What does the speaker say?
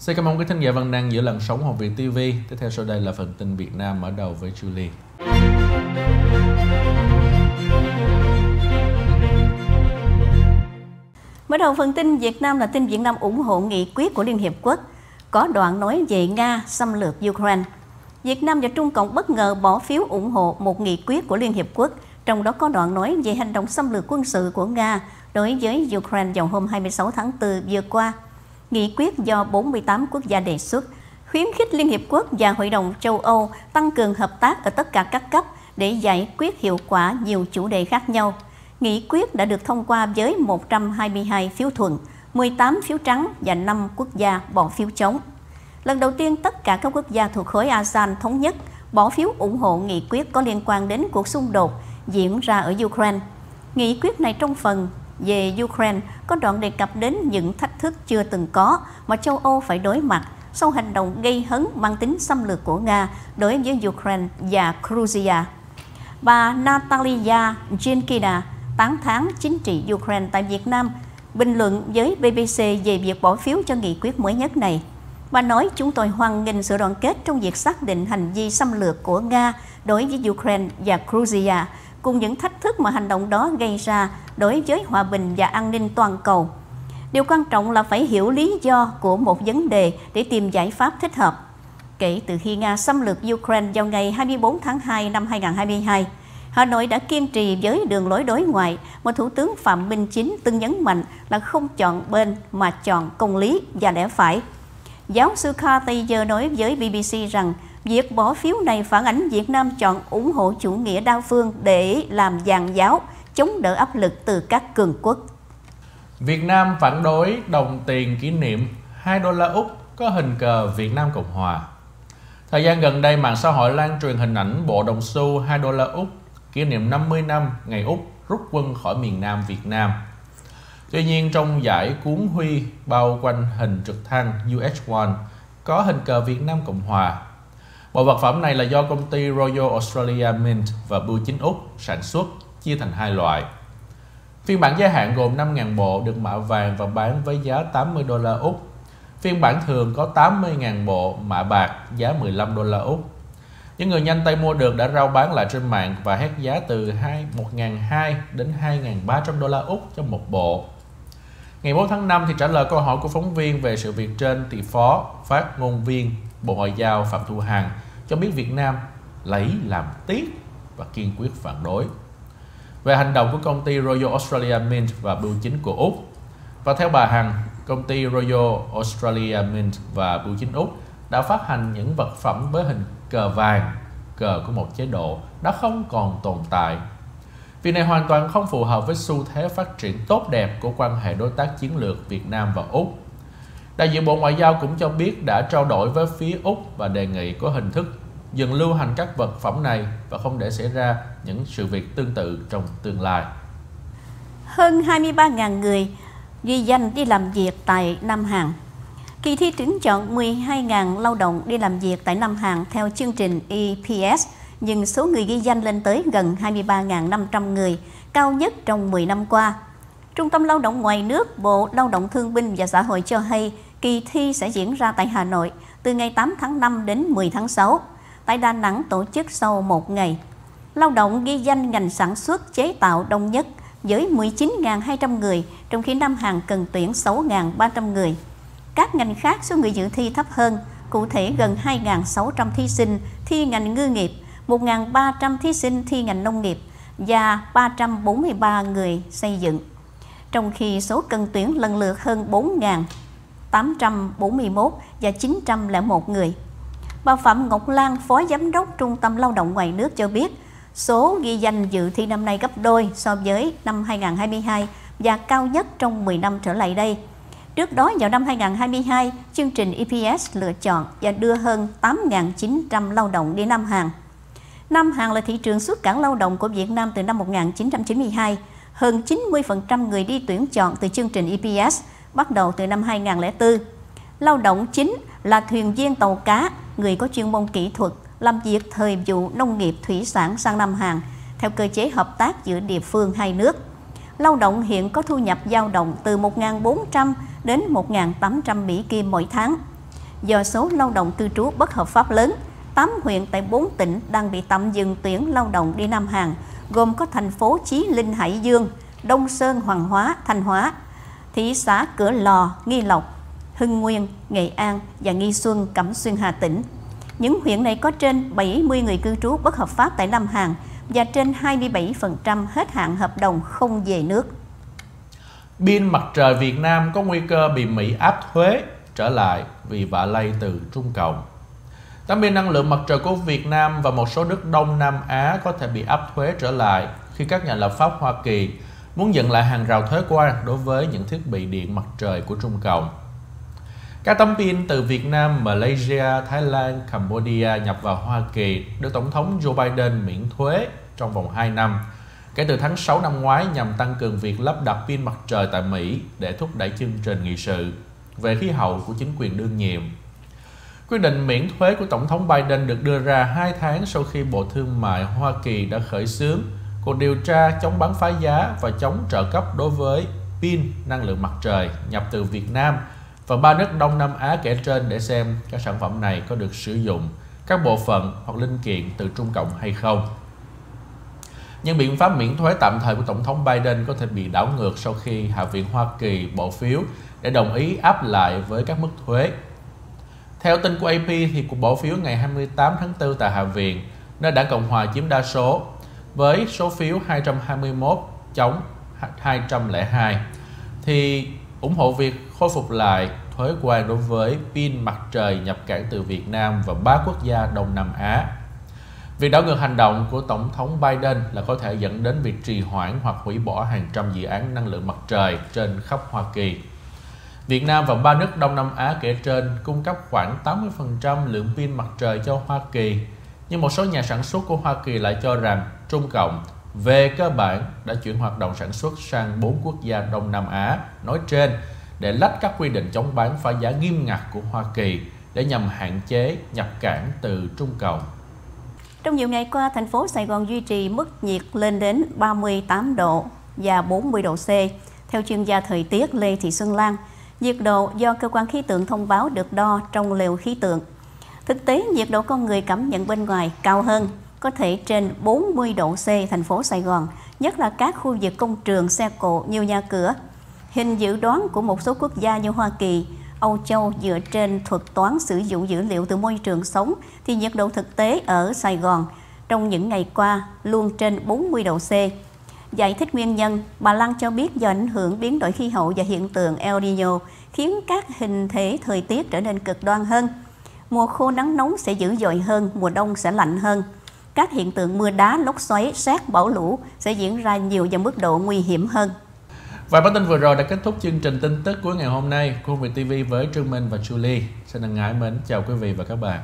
Xin cảm ơn quý thính giả văn năng giữa làn sóng Học Viện TV. Tiếp theo sau đây là phần tin Việt Nam mở đầu với Julie. Mở đầu phần tin Việt Nam là tin Việt Nam ủng hộ nghị quyết của Liên Hiệp Quốc có đoạn nói về Nga xâm lược Ukraine. Việt Nam và Trung Cộng bất ngờ bỏ phiếu ủng hộ một nghị quyết của Liên Hiệp Quốc, trong đó có đoạn nói về hành động xâm lược quân sự của Nga đối với Ukraine vào hôm 26 tháng 4 vừa qua. Nghị quyết do 48 quốc gia đề xuất khuyến khích Liên Hiệp Quốc và Hội đồng châu Âu tăng cường hợp tác ở tất cả các cấp để giải quyết hiệu quả nhiều chủ đề khác nhau. Nghị quyết đã được thông qua với 122 phiếu thuận, 18 phiếu trắng và 5 quốc gia bỏ phiếu chống. Lần đầu tiên, tất cả các quốc gia thuộc khối ASEAN thống nhất bỏ phiếu ủng hộ nghị quyết có liên quan đến cuộc xung đột diễn ra ở Ukraine. Nghị quyết này trong phần về Ukraine có đoạn đề cập đến những thách thức chưa từng có mà châu Âu phải đối mặt sau hành động gây hấn mang tính xâm lược của Nga đối với Ukraine và Georgia. Bà Natalia Jenkina 8 tháng chính trị Ukraine tại Việt Nam, bình luận với BBC về việc bỏ phiếu cho nghị quyết mới nhất này. Bà nói chúng tôi hoan nghênh sự đoàn kết trong việc xác định hành vi xâm lược của Nga đối với Ukraine và Georgia, cùng những thách thức mà hành động đó gây ra đối với hòa bình và an ninh toàn cầu. Điều quan trọng là phải hiểu lý do của một vấn đề để tìm giải pháp thích hợp. Kể từ khi Nga xâm lược Ukraine vào ngày 24 tháng 2 năm 2022, Hà Nội đã kiên trì với đường lối đối ngoại mà Thủ tướng Phạm Minh Chính từng nhấn mạnh là không chọn bên mà chọn công lý và lẽ phải. Giáo sư Carl giờ nói với BBC rằng việc bỏ phiếu này phản ánh Việt Nam chọn ủng hộ chủ nghĩa đa phương để làm giàn giáo, chống đỡ áp lực từ các cường quốc. Việt Nam phản đối đồng tiền kỷ niệm 2 đô la Úc có hình cờ Việt Nam Cộng Hòa. Thời gian gần đây, mạng xã hội lan truyền hình ảnh bộ đồng xu 2 đô la Úc kỷ niệm 50 năm ngày Úc rút quân khỏi miền Nam Việt Nam. Tuy nhiên, trong giải cuốn huy bao quanh hình trực thăng UH-1 có hình cờ Việt Nam Cộng Hòa. Bộ vật phẩm này là do công ty Royal Australia Mint và Bưu chính Úc sản xuất, chia thành hai loại. Phiên bản gia hạn gồm 5.000 bộ được mạ vàng và bán với giá 80 đô la Úc. Phiên bản thường có 80.000 bộ mạ bạc giá 15 đô la Úc. Những người nhanh tay mua được đã rao bán lại trên mạng và hét giá từ 1.200 đến 2.300 đô la Úc cho một bộ. Ngày 4 tháng 5 thì trả lời câu hỏi của phóng viên về sự việc trên thì Phó Phát ngôn viên Bộ Ngoại giao Phạm Thu Hằng cho biết Việt Nam lấy làm tiếc và kiên quyết phản đối. Về hành động của công ty Royal Australia Mint và bưu chính của Úc. Và theo bà Hằng, công ty Royal Australia Mint và bưu chính Úc đã phát hành những vật phẩm với hình cờ vàng, cờ của một chế độ đã không còn tồn tại. Việc này hoàn toàn không phù hợp với xu thế phát triển tốt đẹp của quan hệ đối tác chiến lược Việt Nam và Úc. Đại diện Bộ Ngoại giao cũng cho biết đã trao đổi với phía Úc và đề nghị có hình thức dừng lưu hành các vật phẩm này và không để xảy ra những sự việc tương tự trong tương lai. Hơn 23.000 người ghi danh đi làm việc tại Nam Hàn Kỳ thi tuyển chọn 12.000 lao động đi làm việc tại Nam Hàn theo chương trình EPS, nhưng số người ghi danh lên tới gần 23.500 người, cao nhất trong 10 năm qua. Trung tâm Lao động ngoài nước, Bộ Lao động Thương binh và Xã hội cho hay kỳ thi sẽ diễn ra tại Hà Nội từ ngày 8 tháng 5 đến 10 tháng 6. Tại Đà Nẵng tổ chức sau một ngày. Lao động ghi danh ngành sản xuất chế tạo đông nhất với 19.200 người, trong khi Nam Hàn cần tuyển 6.300 người. Các ngành khác số người dự thi thấp hơn, cụ thể gần 2.600 thí sinh thi ngành ngư nghiệp, 1.300 thí sinh thi ngành nông nghiệp và 343 người xây dựng. Trong khi số cần tuyển lần lượt hơn 4.841 và 901 người. Bà Phạm Ngọc Lan, Phó Giám đốc Trung tâm Lao động ngoài nước cho biết, số ghi danh dự thi năm nay gấp đôi so với năm 2022 và cao nhất trong 10 năm trở lại đây. Trước đó vào năm 2022, chương trình EPS lựa chọn và đưa hơn 8.900 lao động đi Nam Hàn. Nam Hàn là thị trường xuất cảng lao động của Việt Nam từ năm 1992. Hơn 90% người đi tuyển chọn từ chương trình EPS bắt đầu từ năm 2004. Lao động chính là thuyền viên tàu cá, người có chuyên môn kỹ thuật, làm việc thời vụ nông nghiệp thủy sản sang Nam Hàn theo cơ chế hợp tác giữa địa phương hai nước. Lao động hiện có thu nhập dao động từ 1.400 đến 1.800 Mỹ Kim mỗi tháng. do số lao động cư trú bất hợp pháp lớn. 8 huyện tại 4 tỉnh đang bị tạm dừng tuyển lao động đi Nam Hàn, gồm có thành phố Chí Linh Hải Dương, Đông Sơn Hoàng Hóa, Thanh Hóa, thị xã Cửa Lò, Nghi Lộc, Hưng Nguyên, Nghệ An và Nghi Xuân, Cẩm Xuyên, Hà Tĩnh. Những huyện này có trên 70 người cư trú bất hợp pháp tại Nam Hàn và trên 27% hết hạn hợp đồng không về nước. Pin mặt trời Việt Nam có nguy cơ bị Mỹ áp thuế trở lại vì vạ lây từ Trung Cộng. Tấm pin năng lượng mặt trời của Việt Nam và một số nước Đông Nam Á có thể bị áp thuế trở lại khi các nhà lập pháp Hoa Kỳ muốn dựng lại hàng rào thuế quan đối với những thiết bị điện mặt trời của Trung Cộng. Các tấm pin từ Việt Nam, Malaysia, Thái Lan, Cambodia nhập vào Hoa Kỳ được Tổng thống Joe Biden miễn thuế trong vòng 2 năm kể từ tháng 6 năm ngoái nhằm tăng cường việc lắp đặt pin mặt trời tại Mỹ để thúc đẩy chương trình nghị sự về khí hậu của chính quyền đương nhiệm. Quyết định miễn thuế của Tổng thống Biden được đưa ra hai tháng sau khi Bộ Thương mại Hoa Kỳ đã khởi xướng cuộc điều tra chống bán phá giá và chống trợ cấp đối với pin năng lượng mặt trời nhập từ Việt Nam và ba nước Đông Nam Á kể trên để xem các sản phẩm này có được sử dụng các bộ phận hoặc linh kiện từ Trung Cộng hay không. Nhưng biện pháp miễn thuế tạm thời của Tổng thống Biden có thể bị đảo ngược sau khi Hạ viện Hoa Kỳ bỏ phiếu để đồng ý áp lại với các mức thuế. Theo tin của AP thì cuộc bỏ phiếu ngày 28 tháng 4 tại Hạ viện, nơi đảng Cộng hòa chiếm đa số, với số phiếu 221 chống 202, thì ủng hộ việc khôi phục lại thuế quan đối với pin mặt trời nhập cảng từ Việt Nam và ba quốc gia Đông Nam Á. Việc đảo ngược hành động của Tổng thống Biden là có thể dẫn đến việc trì hoãn hoặc hủy bỏ hàng trăm dự án năng lượng mặt trời trên khắp Hoa Kỳ. Việt Nam và ba nước Đông Nam Á kể trên cung cấp khoảng 80% lượng pin mặt trời cho Hoa Kỳ, nhưng một số nhà sản xuất của Hoa Kỳ lại cho rằng Trung Cộng về cơ bản đã chuyển hoạt động sản xuất sang bốn quốc gia Đông Nam Á nói trên để lách các quy định chống bán phá giá nghiêm ngặt của Hoa Kỳ để nhằm hạn chế nhập cảng từ Trung Cộng. Trong nhiều ngày qua, thành phố Sài Gòn duy trì mức nhiệt lên đến 38 độ và 40 độ C. Theo chuyên gia thời tiết Lê Thị Xuân Lan, nhiệt độ do cơ quan khí tượng thông báo được đo trong lều khí tượng. Thực tế, nhiệt độ con người cảm nhận bên ngoài cao hơn, có thể trên 40 độ C thành phố Sài Gòn, nhất là các khu vực công trường, xe cộ, nhiều nhà cửa. Hình dự đoán của một số quốc gia như Hoa Kỳ, Âu Châu dựa trên thuật toán sử dụng dữ liệu từ môi trường sống thì nhiệt độ thực tế ở Sài Gòn trong những ngày qua luôn trên 40 độ C. Giải thích nguyên nhân, bà Lan cho biết do ảnh hưởng biến đổi khí hậu và hiện tượng El Nino khiến các hình thế thời tiết trở nên cực đoan hơn. Mùa khô nắng nóng sẽ dữ dội hơn, mùa đông sẽ lạnh hơn. Các hiện tượng mưa đá, lốc xoáy, xét, bão lũ sẽ diễn ra nhiều và mức độ nguy hiểm hơn. Và bản tin vừa rồi đã kết thúc chương trình tin tức cuối ngày hôm nay của Việt TV với Trương Minh và Julie. Xin ngại mến chào quý vị và các bạn.